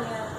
Gracias.